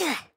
Ugh!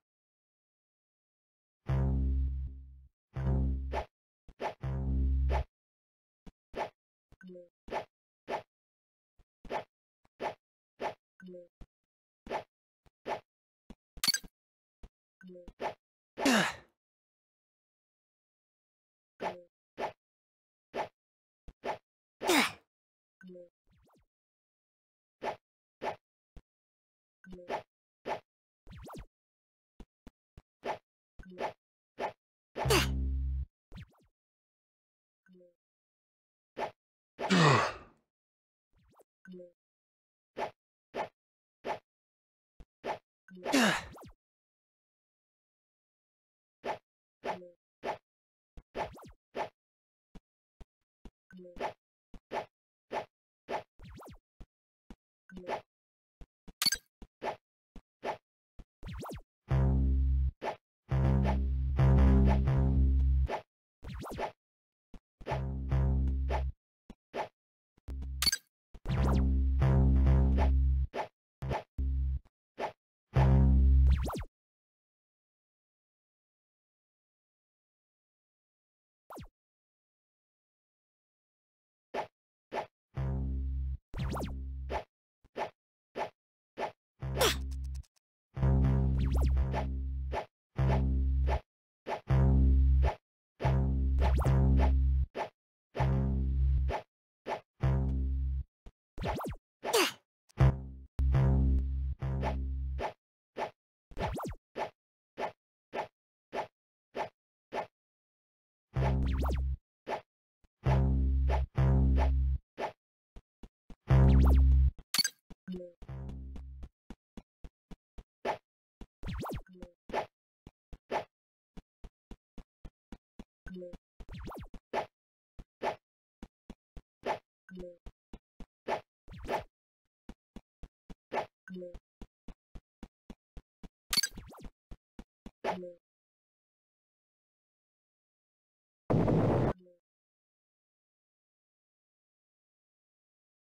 Yes.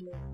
Yeah.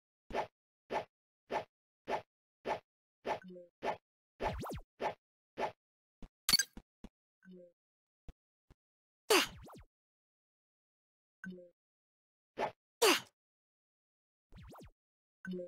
Yeah.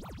you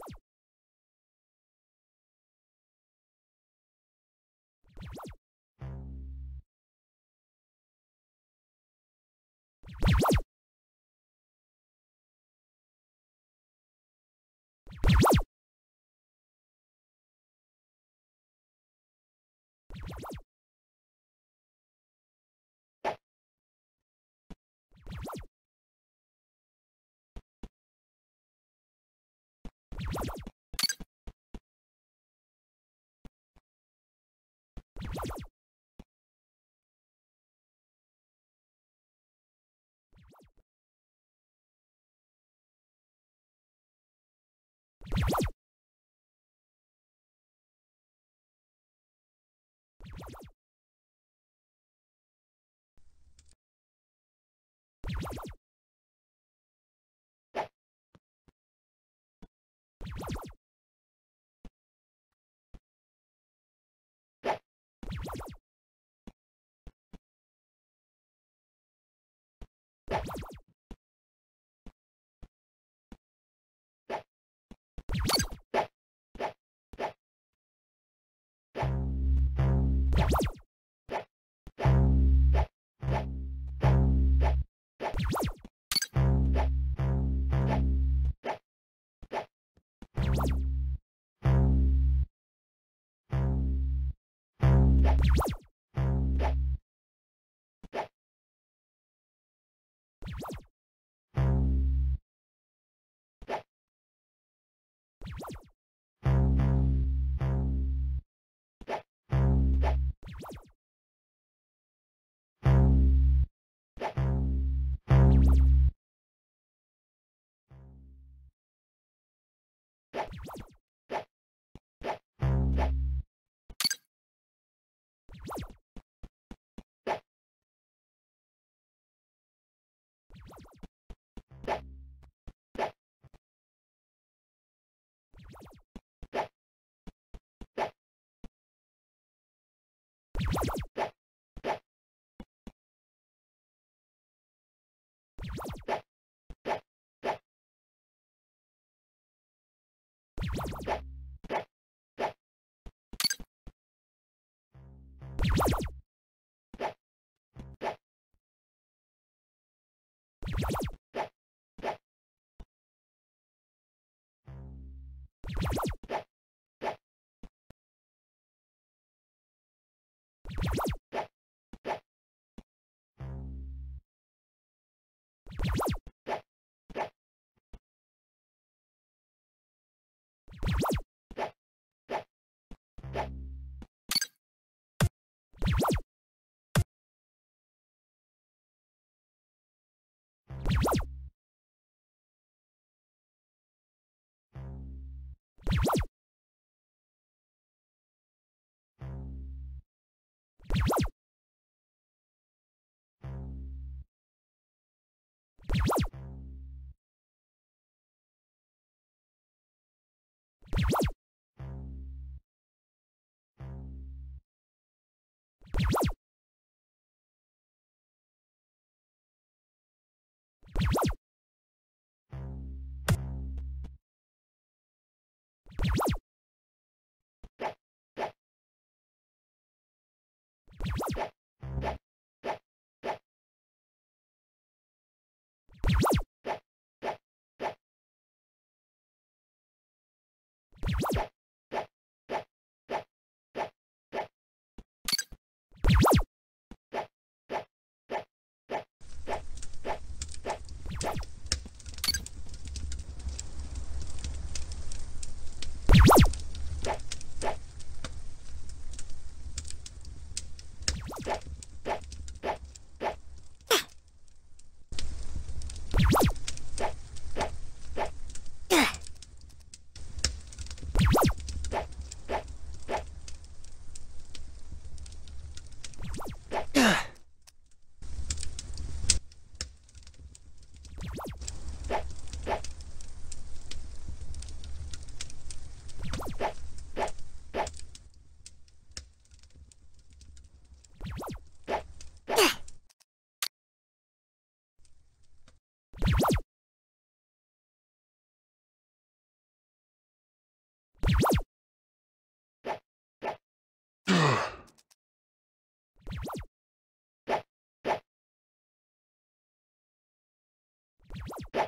you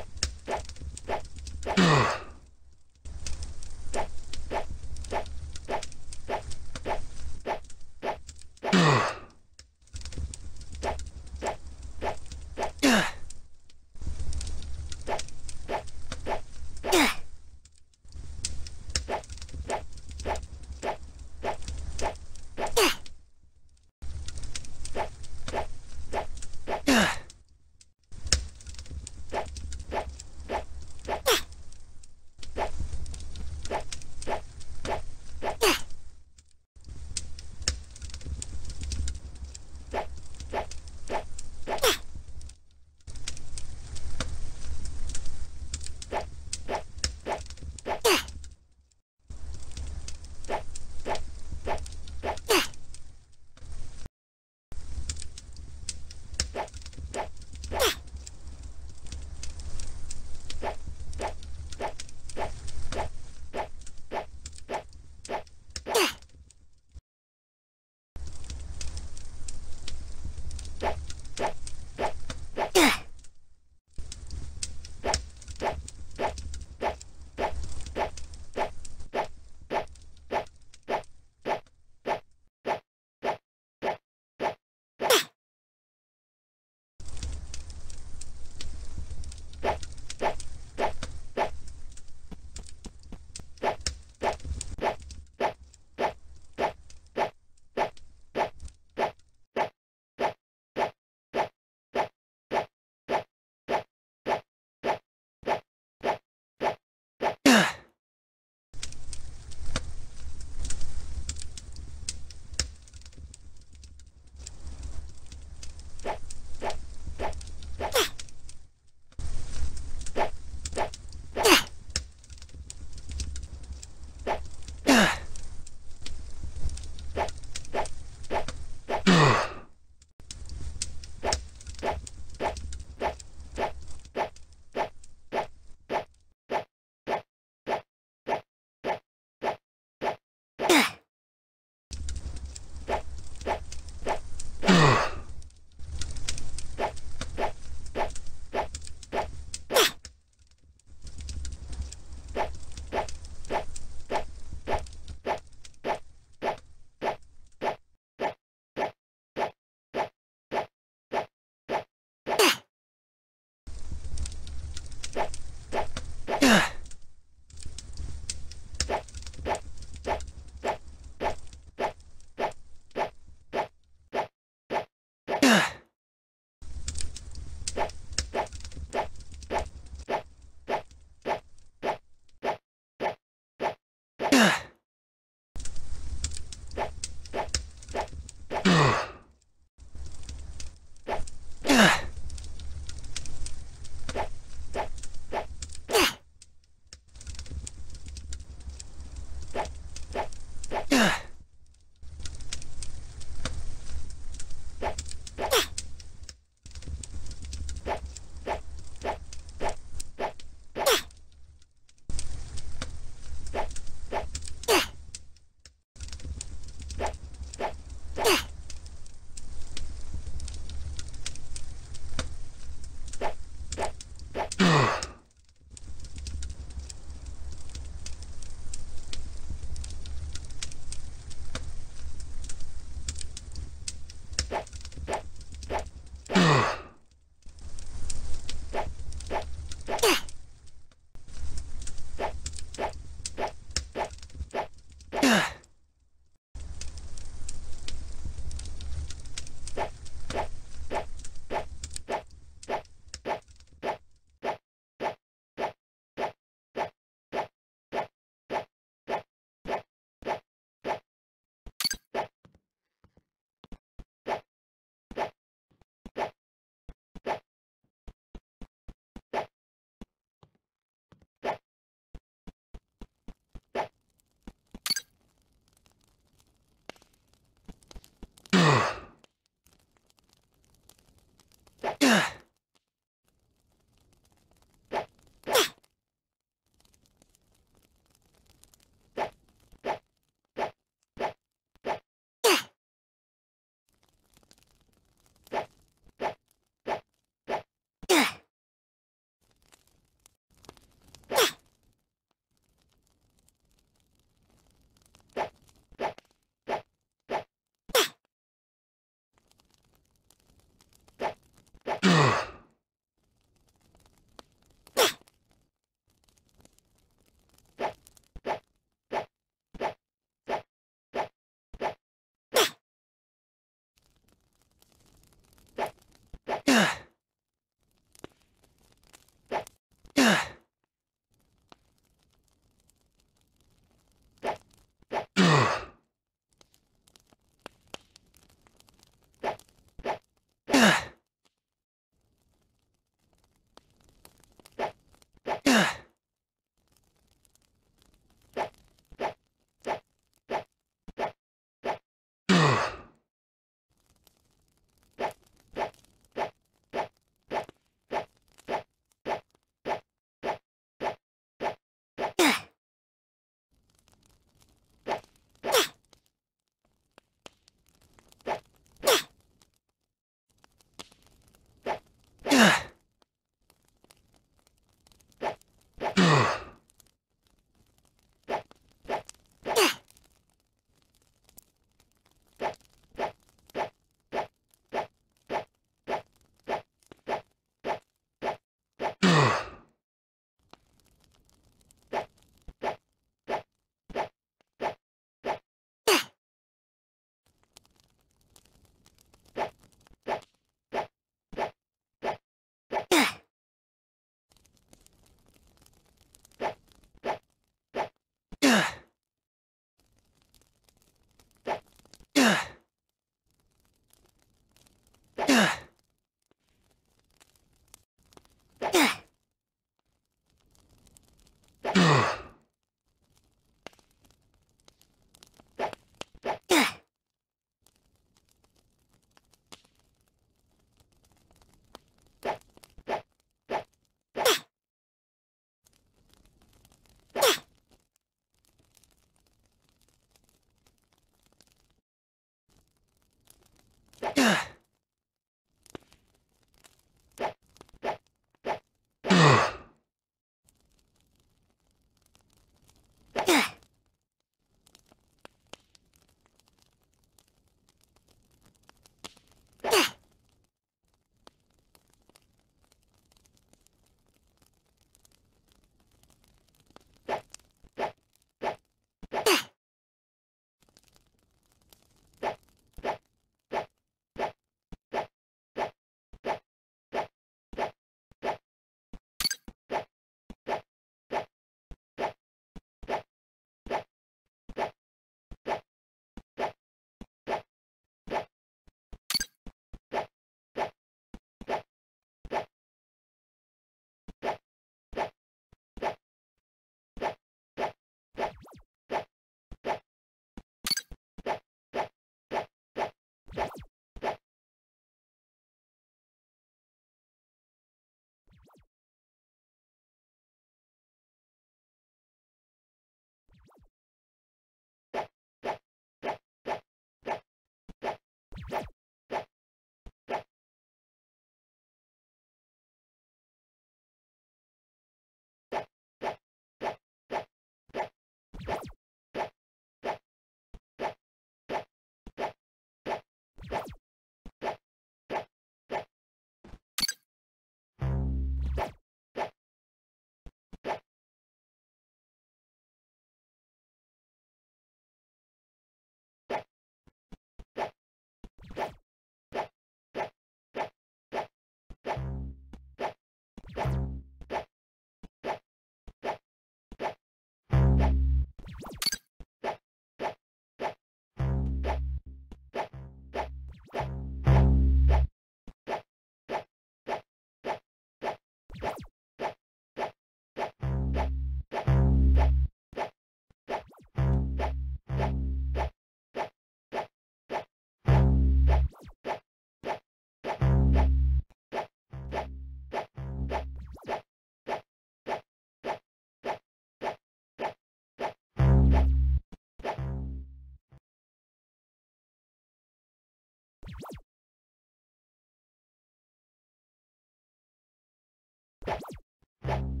you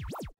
you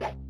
you